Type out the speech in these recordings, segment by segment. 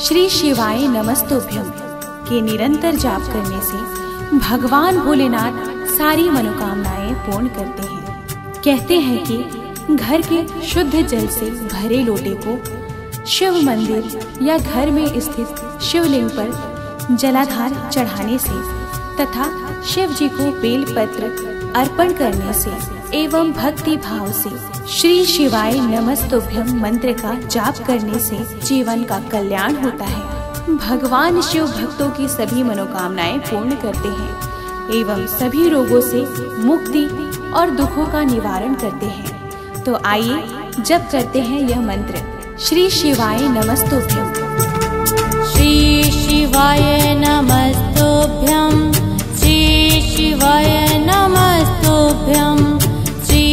श्री शिवाय नमस्तोभ्यम, के निरंतर जाप करने से भगवान भोलेनाथ सारी मनोकामनाएँ पूर्ण करते हैं। कहते हैं कि घर के शुद्ध जल से भरे लोटे को शिव मंदिर या घर में स्थित शिवलिंग पर जलाधार चढ़ाने से तथा शिव जी को बेल पत्र अर्पण करने से एवं भक्ति भाव से श्री शिवाय नमस्तुभ्यम मंत्र का जाप करने से जीवन का कल्याण होता है। भगवान शिव भक्तों की सभी मनोकामनाएँ पूर्ण करते हैं एवं सभी रोगों से मुक्ति और दुखों का निवारण करते हैं। तो आइए जब करते हैं यह मंत्र। श्री शिवाय नमस्तुभ्यम श्री शिवाय नमस्तुभ्यं। श्री शिवाय नमस्तुभ्यं। श्री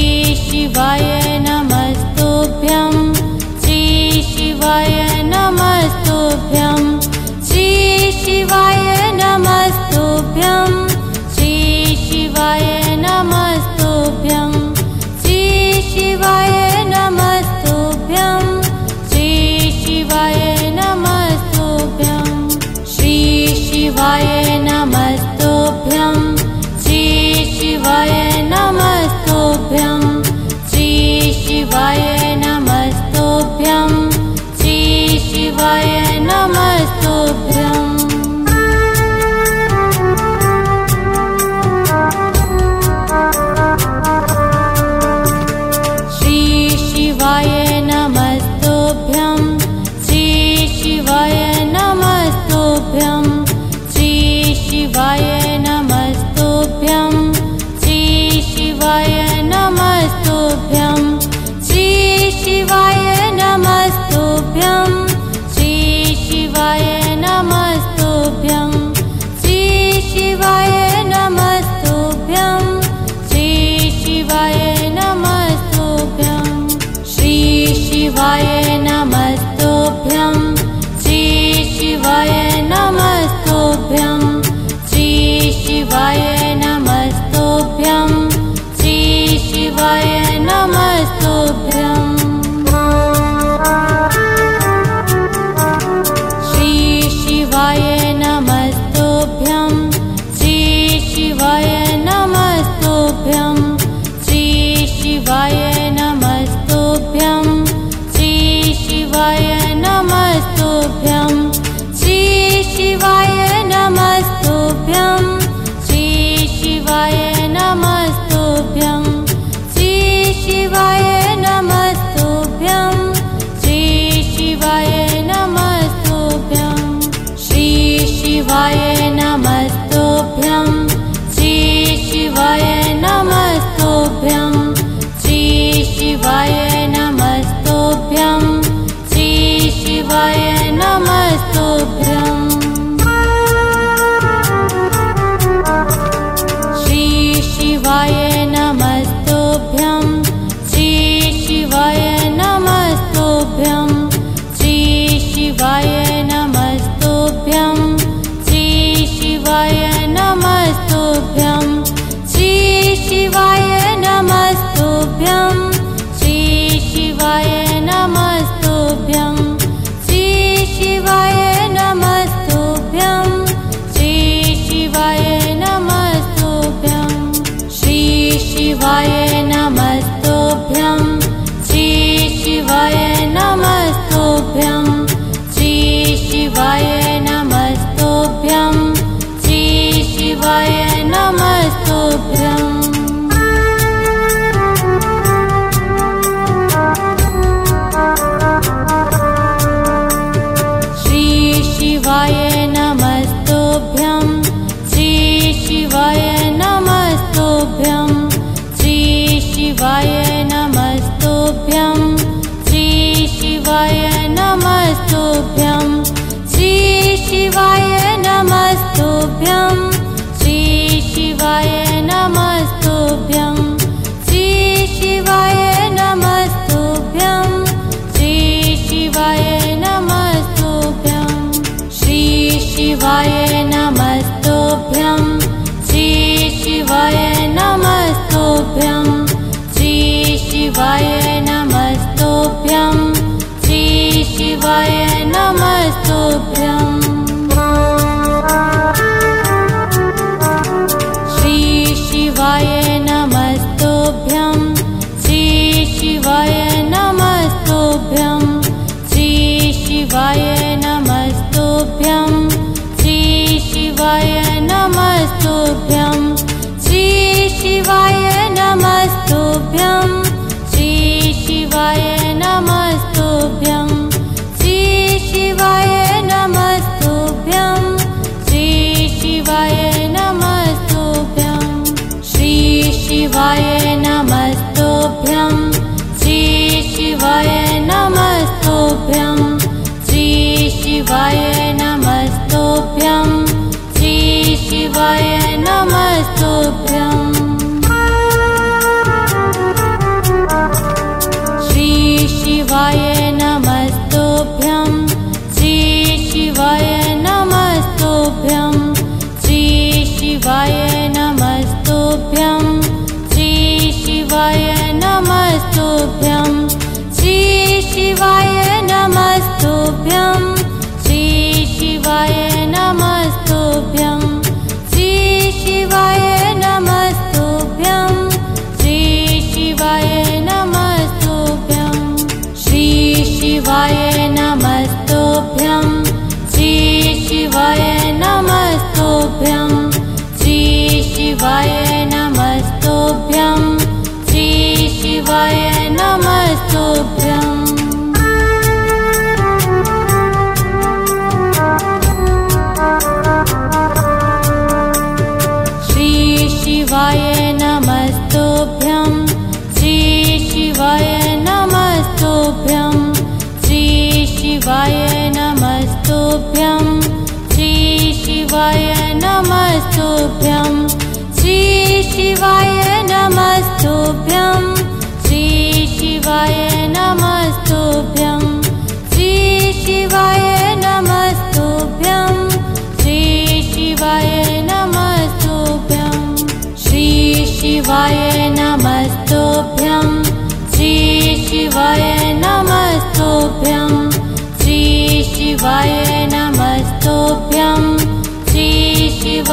Vai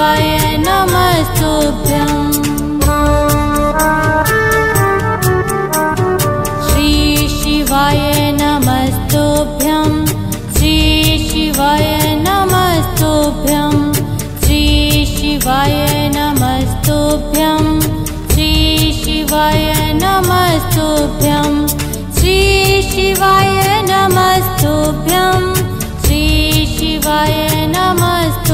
शिवाय नमस्तुभ्यं। श्रीशिवाय नमस्तुभ्यं। श्रीशिवाय नमस्तुभ्यं। श्रीशिवाय नमस्तुभ्यं। श्रीशिवाय नमस्तुभ्यं। श्रीशिवाय नमस्तुभ्यं। श्रीशिवाय नमस्तु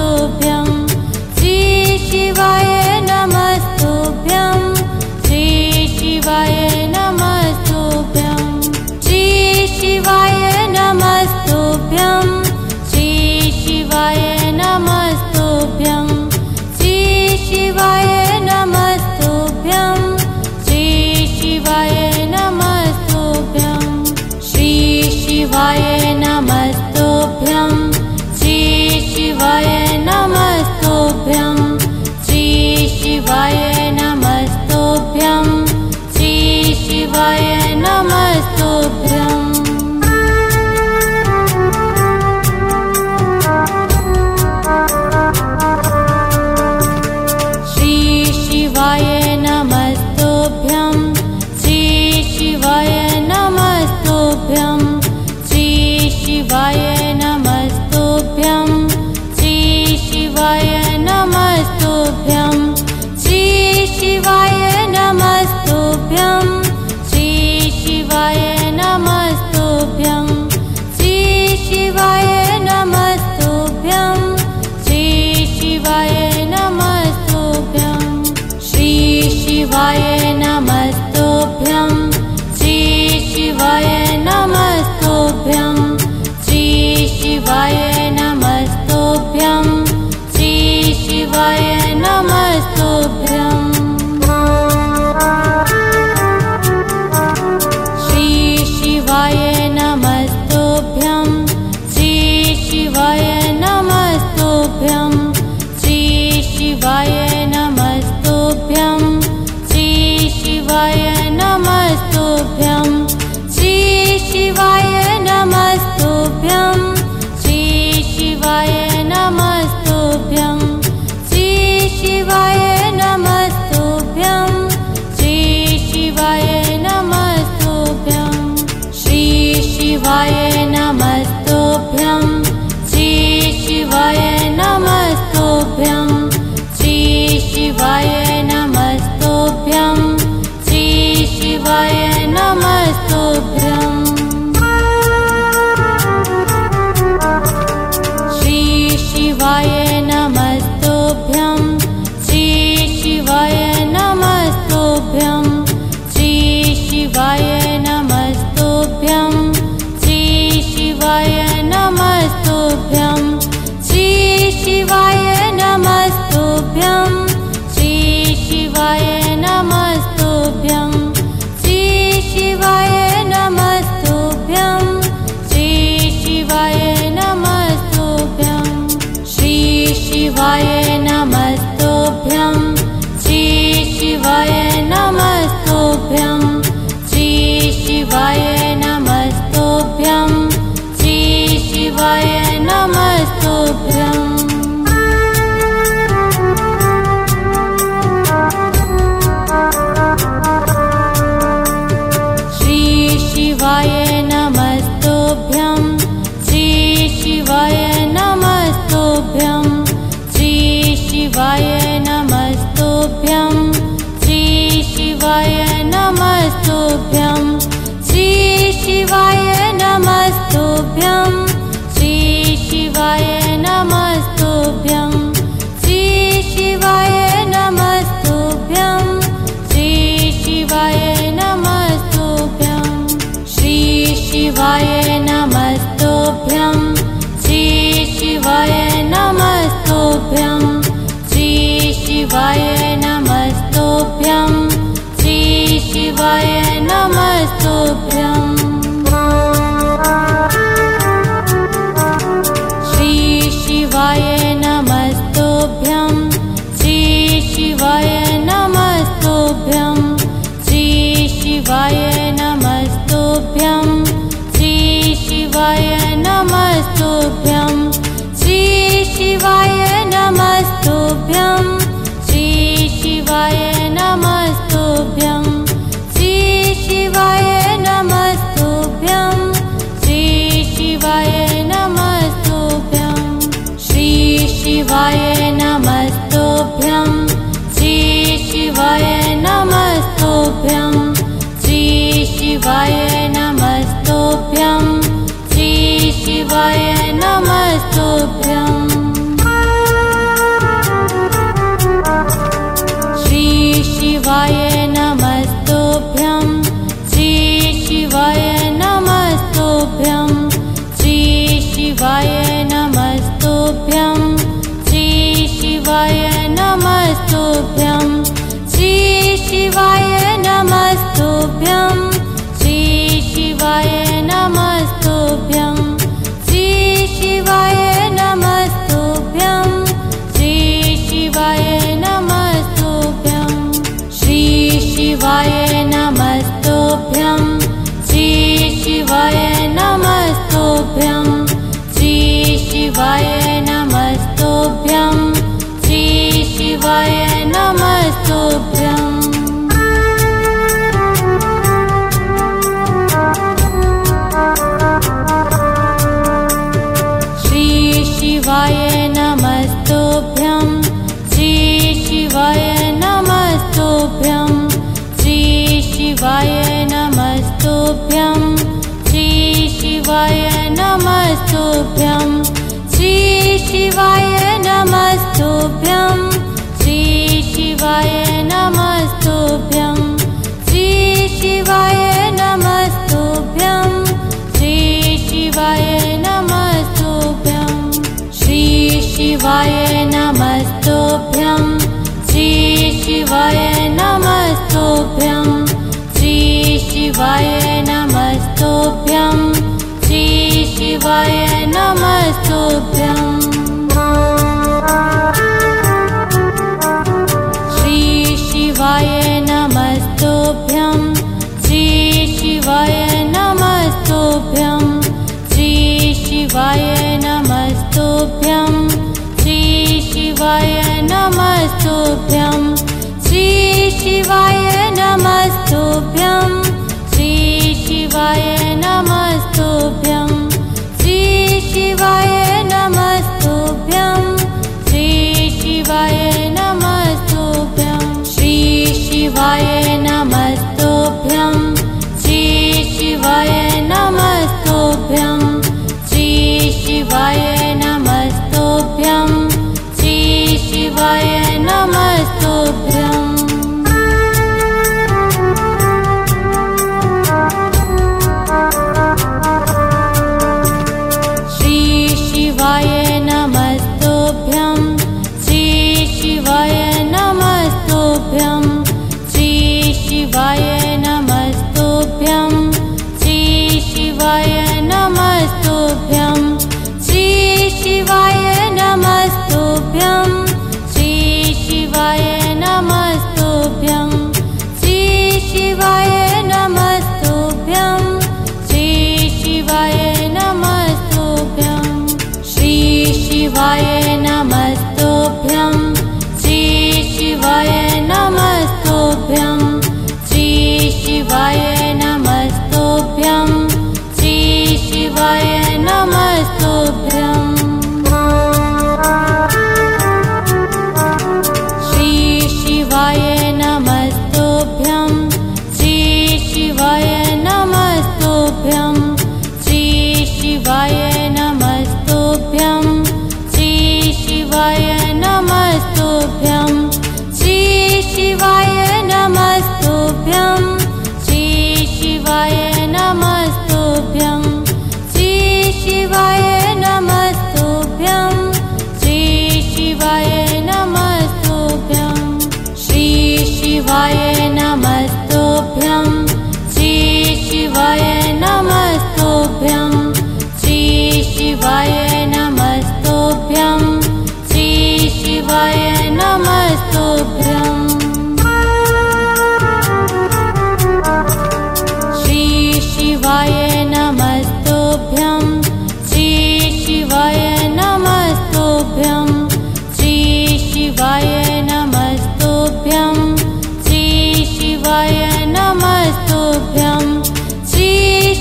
शिवाय नमस्तुभ्यं। श्री शिवाय नमस्तुभ्यम्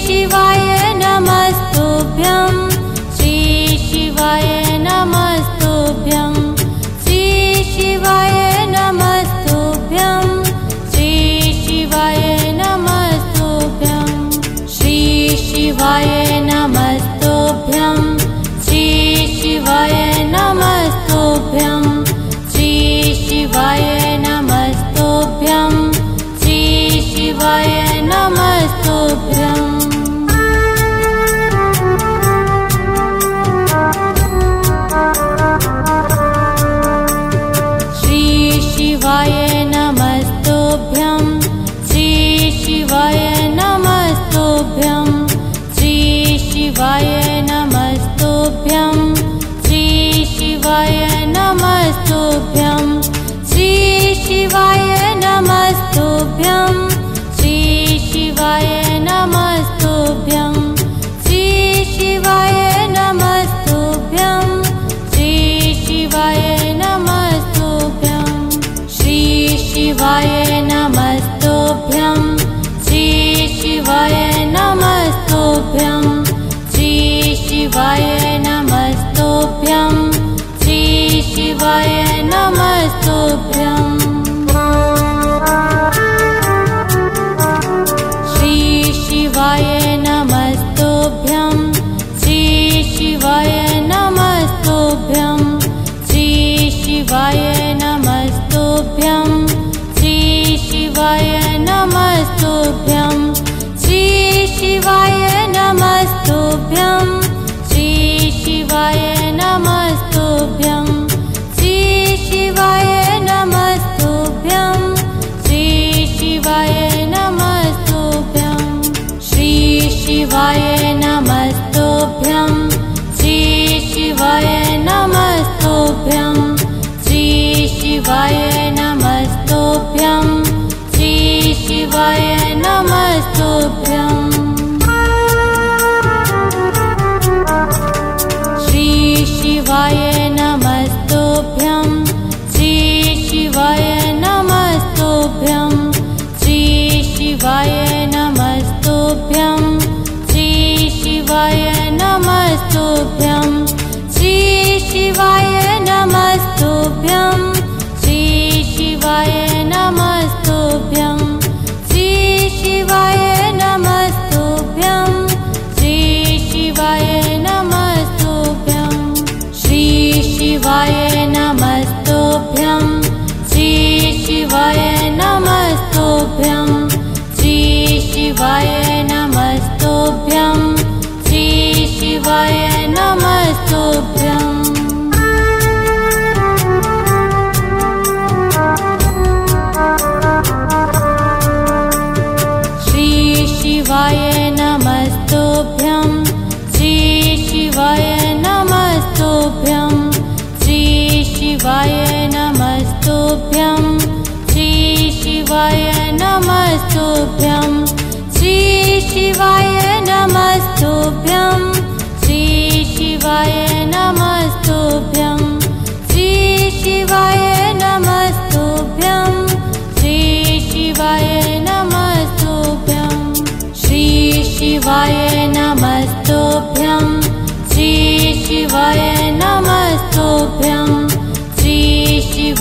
festival.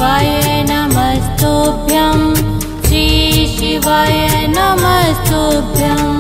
शिवाय नमस्तुभ्यं। श्री शिवाय नमस्तुभ्यम्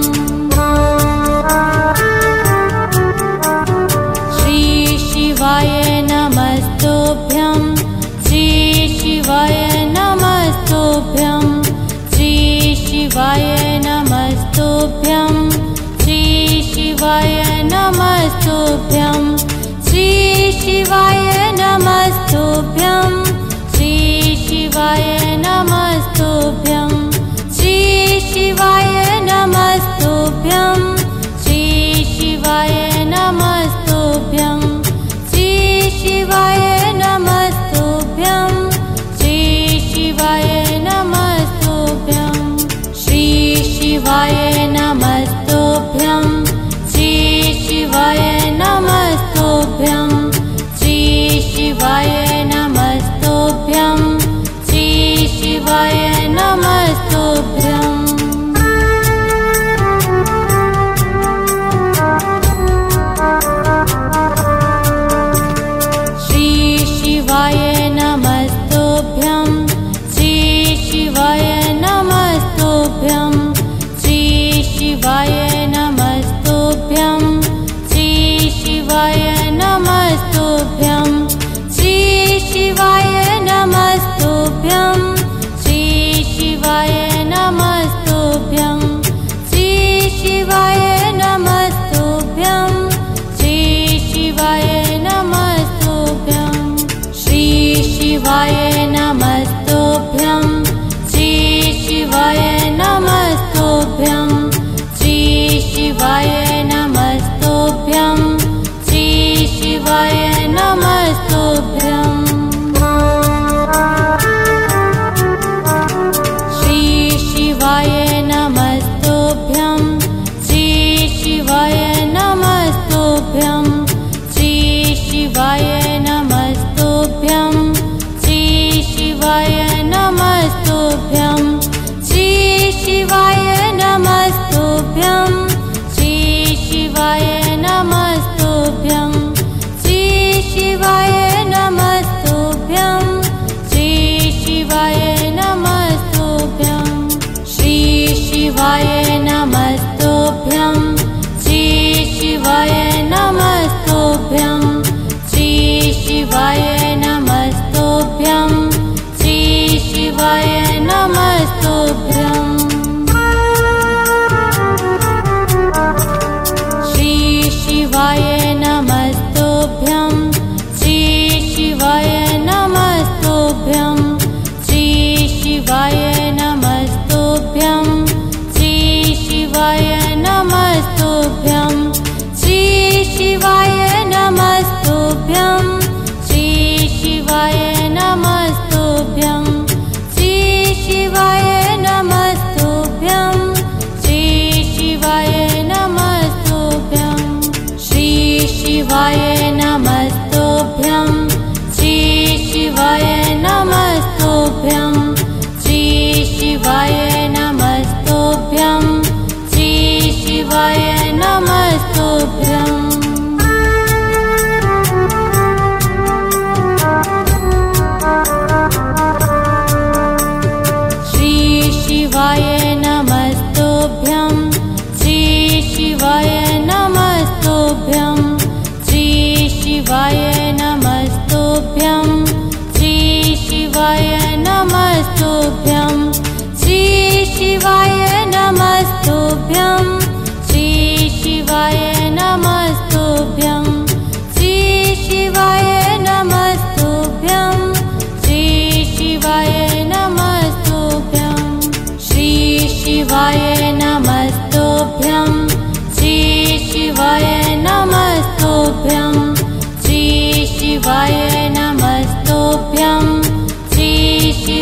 Try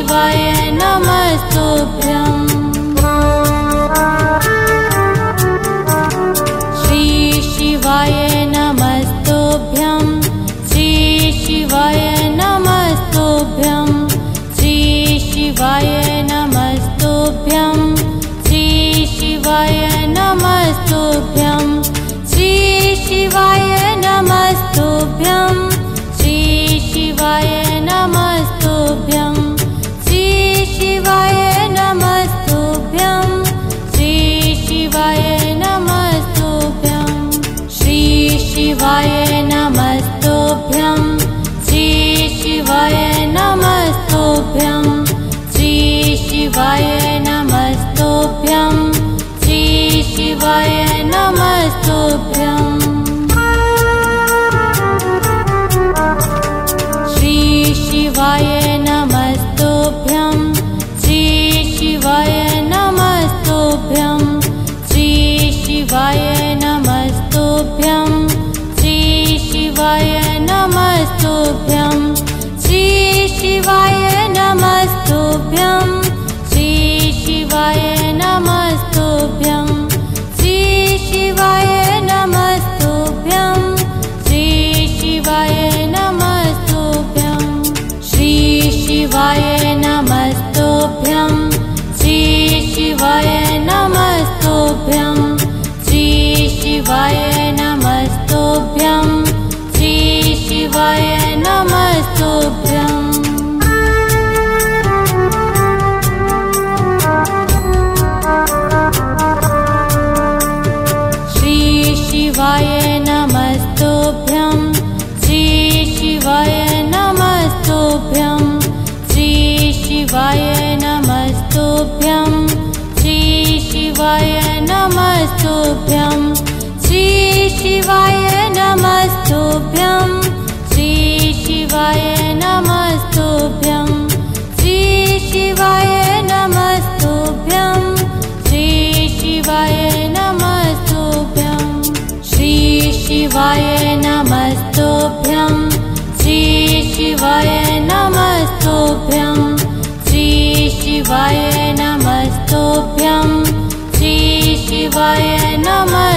शिवाय शिवाय नमस्तुभ्यं। श्रीशिवाय नमस्तुभ्यं। श्रीशिवाय नमस्तुभ्यं। श्रीशिवाय नमस्तुभ्यं। श्रीशिवाय नमस्तुभ्यं। श्रीशिवाय नमस्तुभ्यं। श्रीशिवाय नमस्तुभ्यं। श्रीशिवाय नम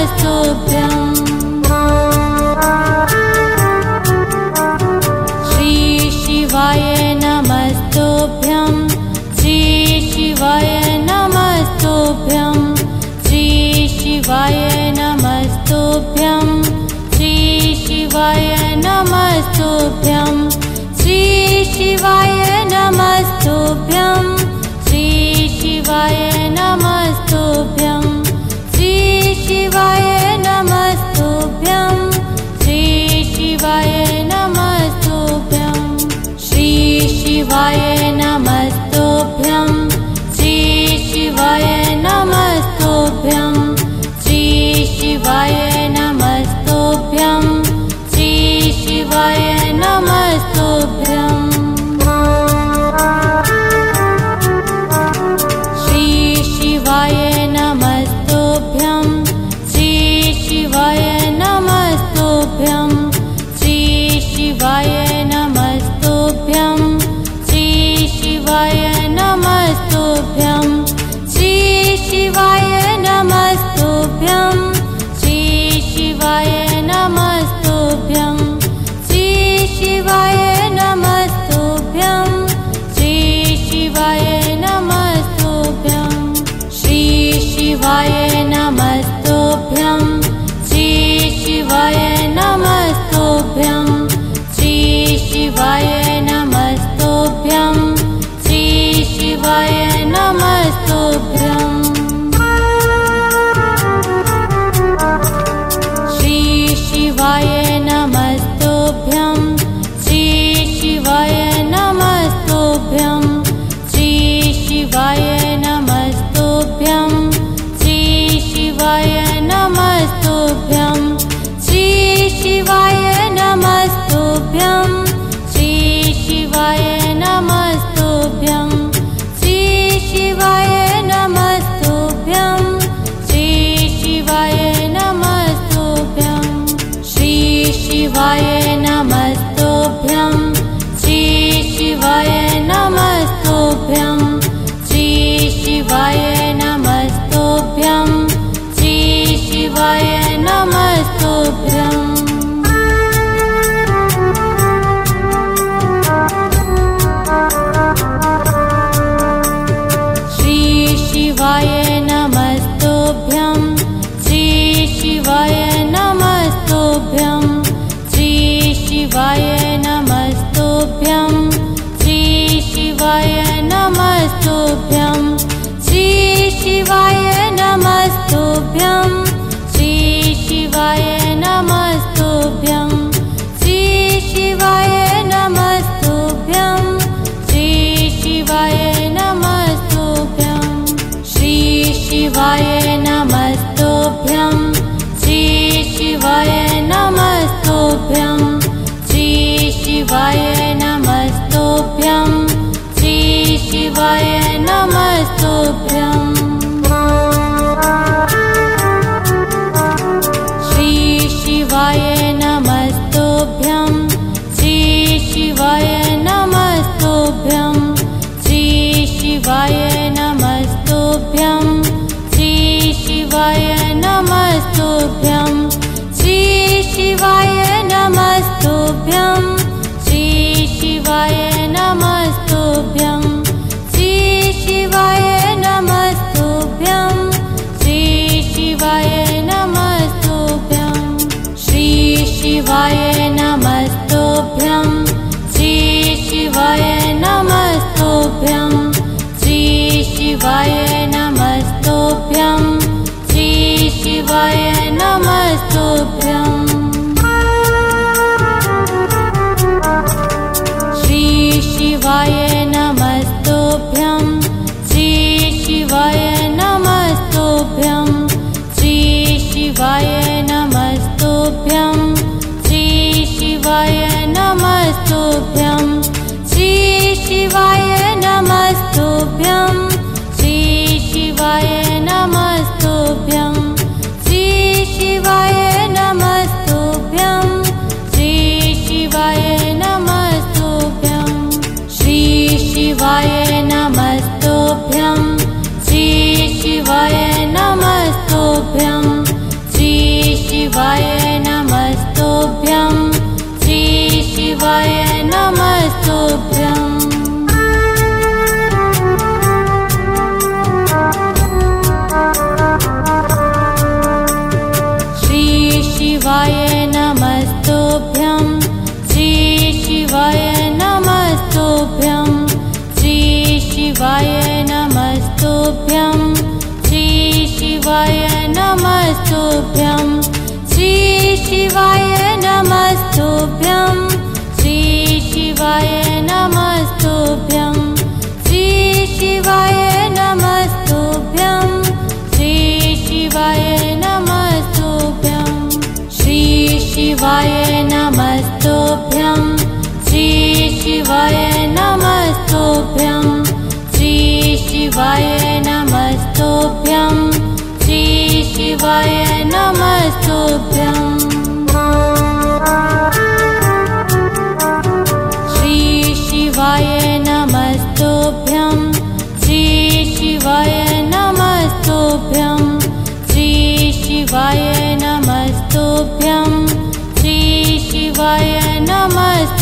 शिवाय नमस्तुभ्यं। श्रीशिवाय नमस्तुभ्यं। श्रीशिवाय नमस्तुभ्यं। श्रीशिवाय नम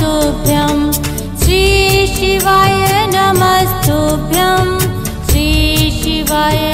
नमस्तुभ्यं श्रीशिवाय नमस्तुभ्यं। श्रीशिवाय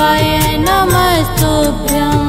शिवाय नमस्तुभ्यम्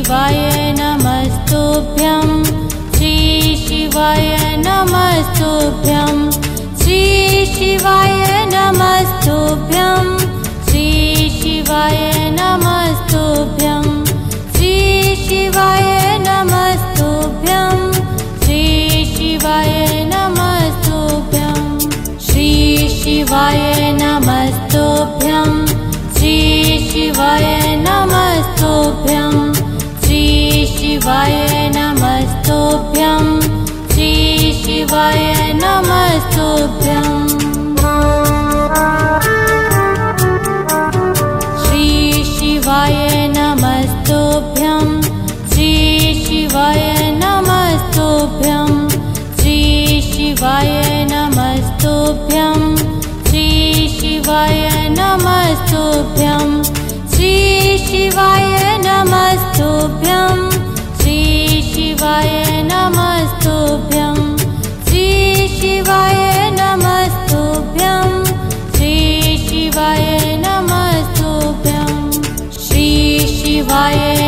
शिवाय नमस्तुभ्यं। श्रीशिवाय नमस्तुभ्यं। श्रीशिवाय नमस्तुभ्यं। श्रीशिवाय नमस्तुभ्यं। श्रीशिवाय नमस्तुभ्यं। श्रीशिवाय नमस्तुभ्यं। श्रीशिवाय नमस्तुभ्यं। श्रीशिवाय शिवाय नमस्तुभ्यं। श्रीशिवाय नमस्तुभ्यं। श्रीशिवाय नमस्तुभ्यं। श्रीशिवाय नमस्तुभ्यं। श्रीशिवाय नमस्तुभ्यं। श्रीशिवाय नमस्तुभ्यं। श्रीशिवाय नमस्तु शिवाय नमस्तुभ्यं। श्रीशिवाय नमस्तुभ्यं। श्रीशिवाय नमस्तुभ्यं। श्रीशिवाय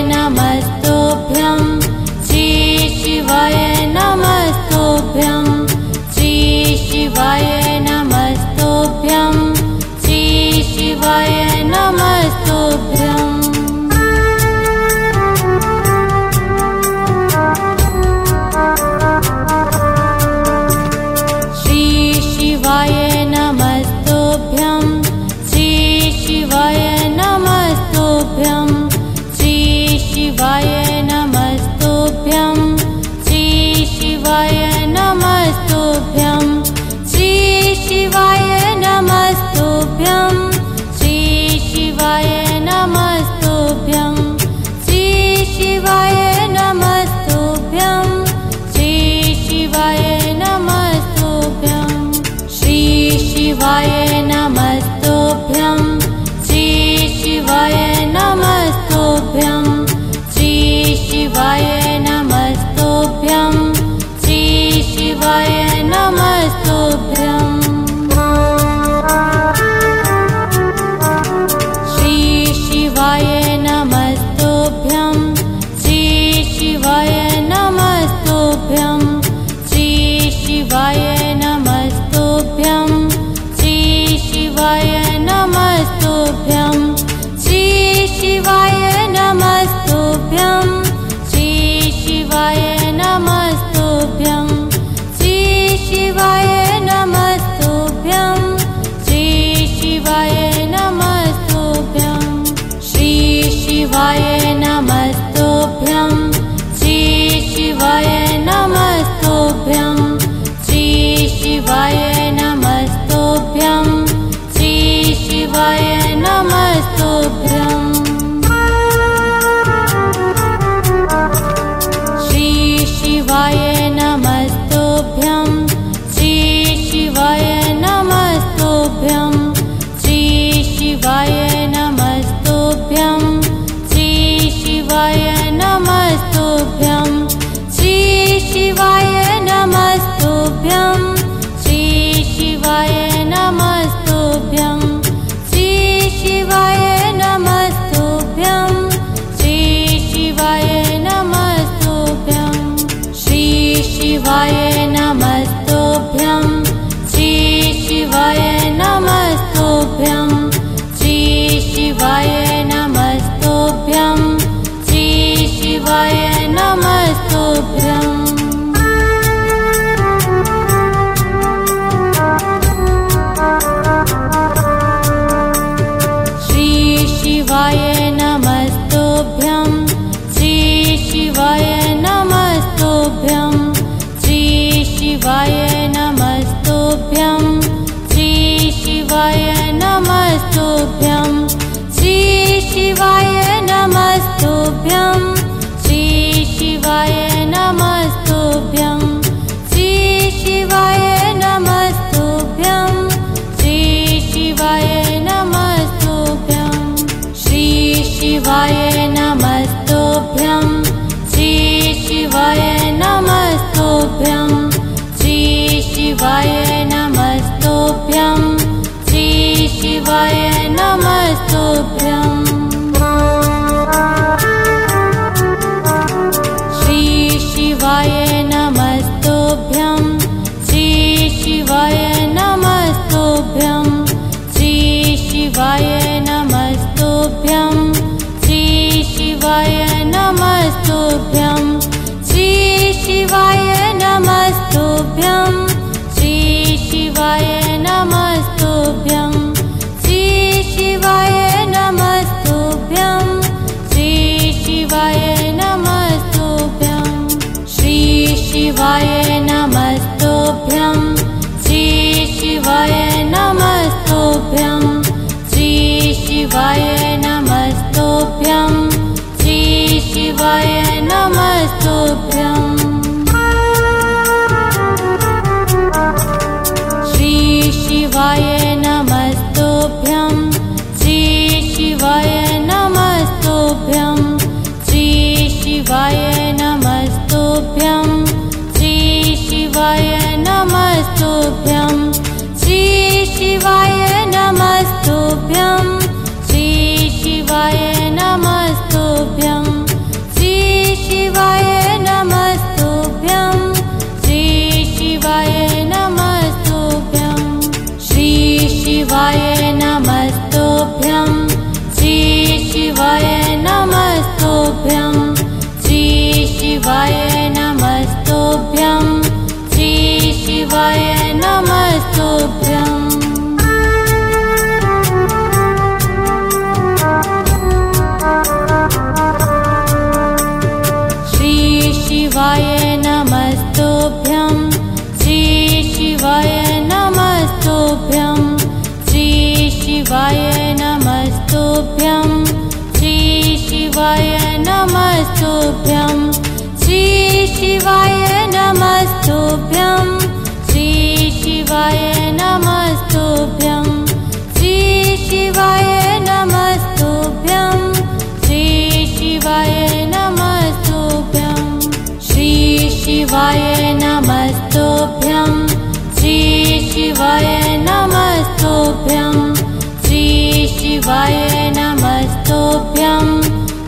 शिवाय नमस्तुभ्यं।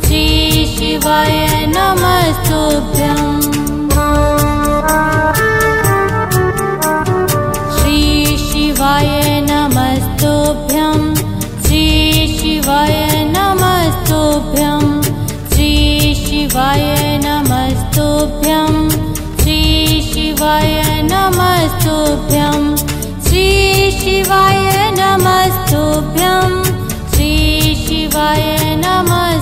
श्री शिवाय नमस्तुभ्यम् llama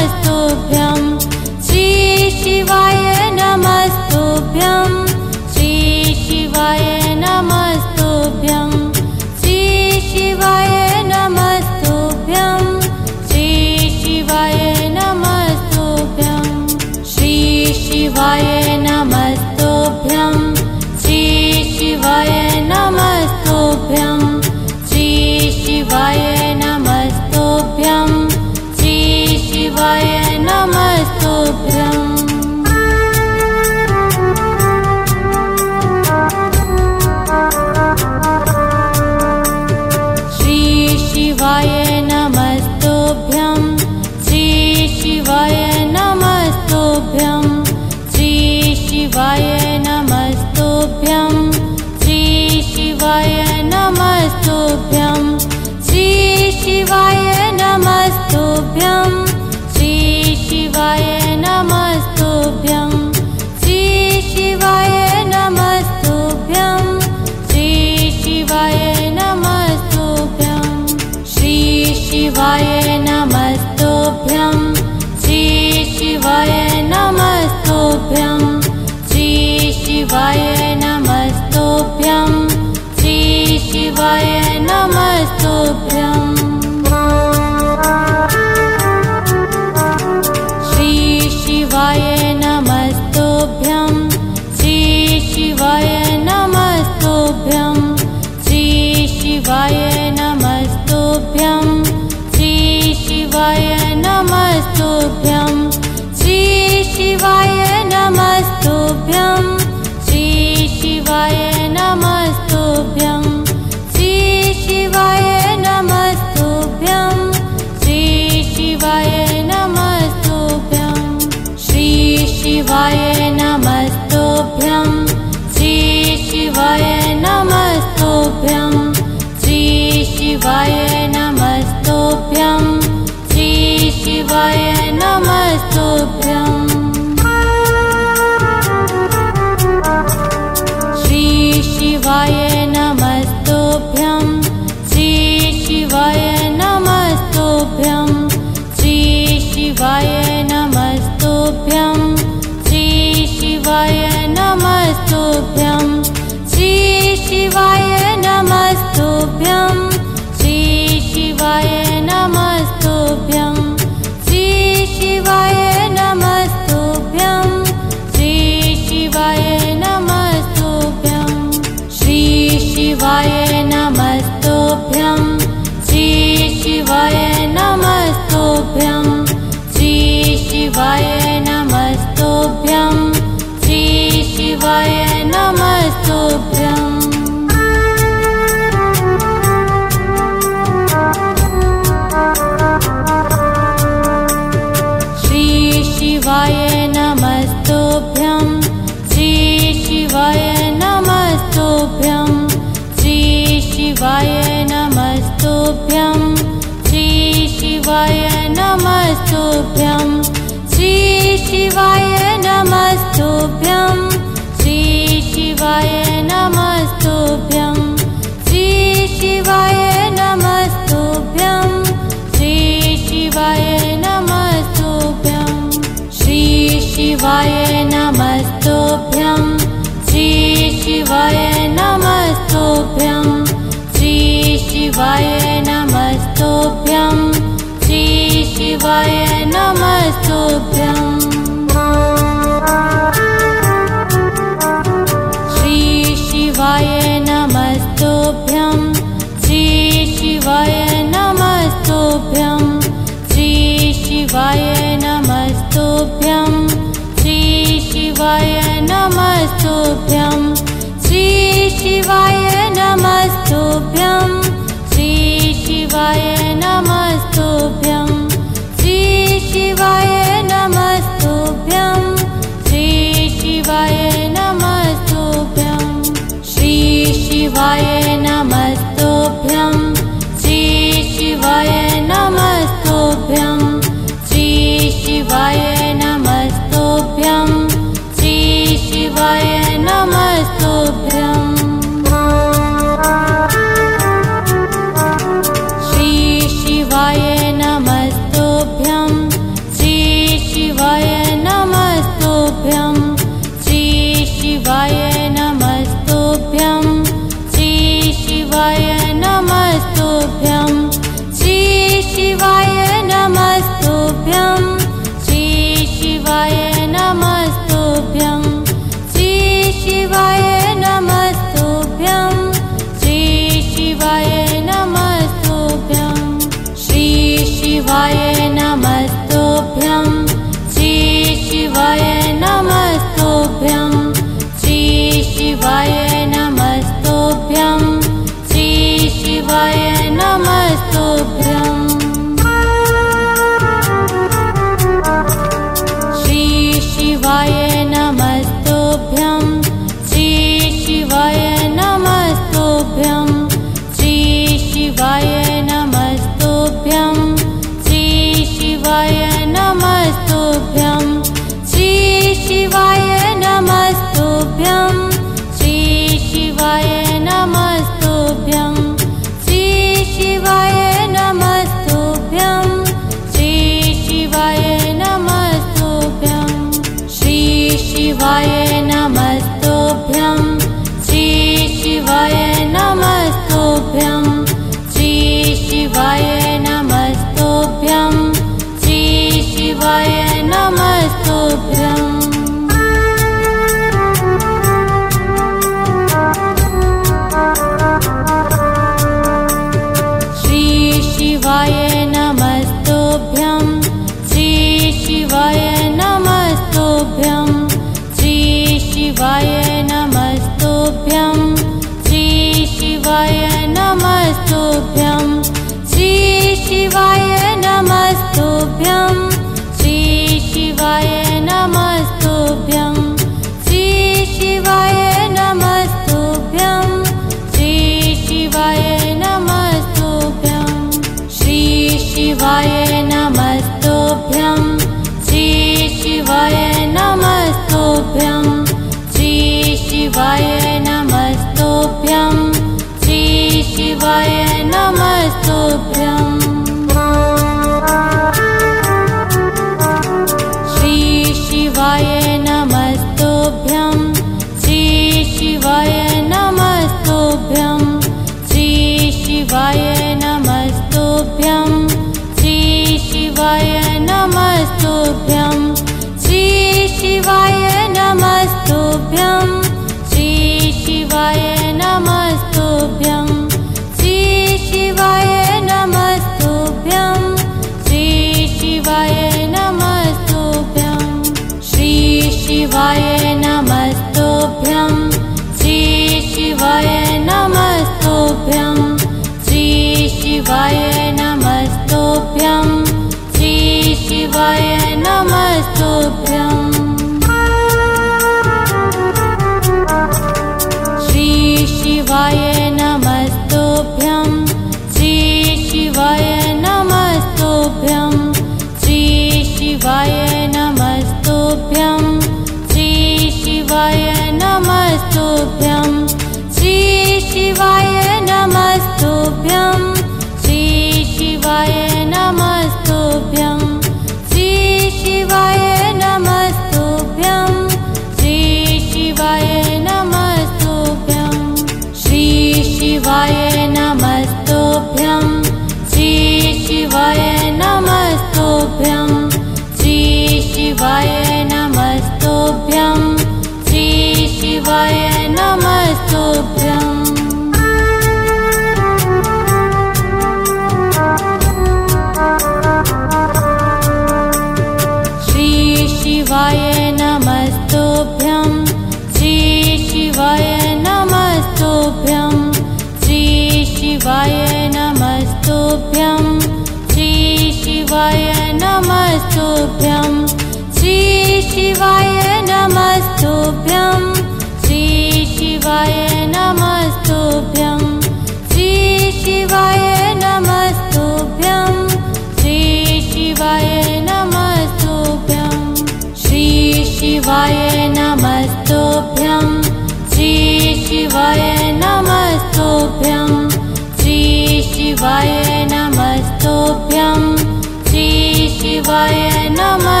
शिवाय नमस्तुभ्यं। श्रीशिवाय नमस्तुभ्यं। श्रीशिवाय नमस्तुभ्यं। श्रीशिवाय नम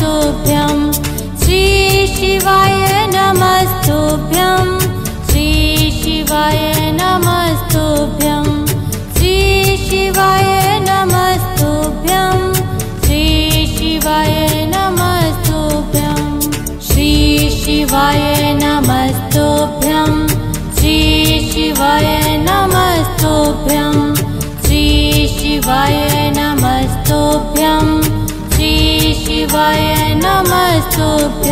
तो प्यार यनमसूप्यम्